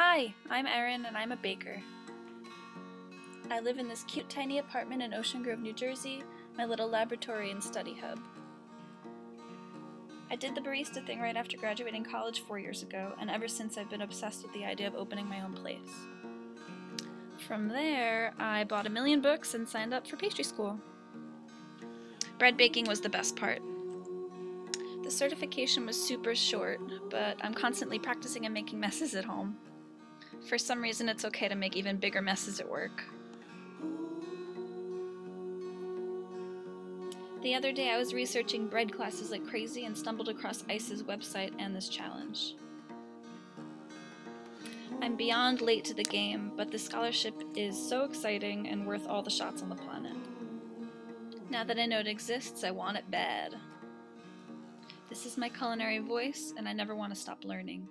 Hi, I'm Erin and I'm a baker. I live in this cute tiny apartment in Ocean Grove, New Jersey, my little laboratory and study hub. I did the barista thing right after graduating college four years ago, and ever since I've been obsessed with the idea of opening my own place. From there, I bought a million books and signed up for pastry school. Bread baking was the best part. The certification was super short, but I'm constantly practicing and making messes at home. For some reason, it's okay to make even bigger messes at work. The other day, I was researching bread classes like crazy and stumbled across ICE's website and this challenge. I'm beyond late to the game, but the scholarship is so exciting and worth all the shots on the planet. Now that I know it exists, I want it bad. This is my culinary voice, and I never want to stop learning.